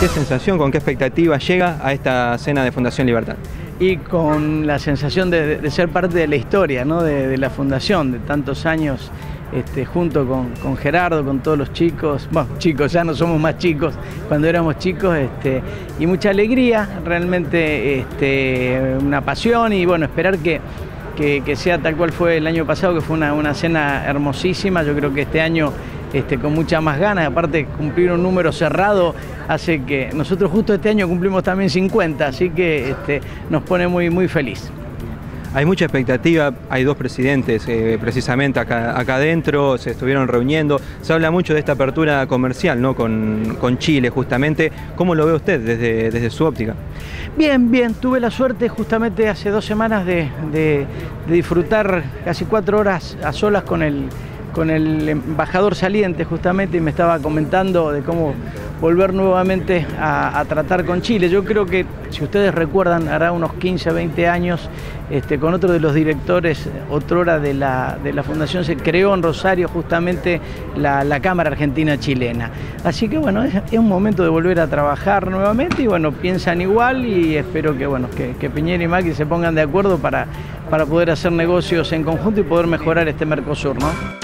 qué sensación, con qué expectativa llega a esta cena de Fundación Libertad? Y con la sensación de, ser parte de la historia, ¿no? de, la fundación, de tantos años este, junto con, Gerardo, con todos los chicos, bueno, chicos, ya no somos más chicos cuando éramos chicos, este, y mucha alegría, realmente este, una pasión y bueno, esperar que, que, sea tal cual fue el año pasado, que fue una, una cena hermosísima, yo creo que este año este, con muchas más ganas, aparte cumplir un número cerrado hace que nosotros justo este año cumplimos también 50, así que este, nos pone muy, muy feliz. Hay mucha expectativa, hay dos presidentes eh, precisamente acá, acá, adentro, se estuvieron reuniendo, se habla mucho de esta apertura comercial ¿no? con, Chile justamente. ¿Cómo lo ve usted desde, desde, su óptica? Bien, bien, tuve la suerte justamente hace dos semanas de disfrutar casi cuatro horas a solas con el, con el embajador saliente justamente y me estaba comentando de cómo volver nuevamente a, tratar con Chile. Yo creo que, si ustedes recuerdan, hará unos 15, 20 años, este, con otro de los directores, otrora de la, de la Fundación, se creó en Rosario justamente la, Cámara Argentina Chilena. Así que bueno, es, un momento de volver a trabajar nuevamente y bueno, piensan igual y espero que, bueno, que, Piñera y Macri se pongan de acuerdo para, para poder hacer negocios en conjunto y poder mejorar este Mercosur, ¿no?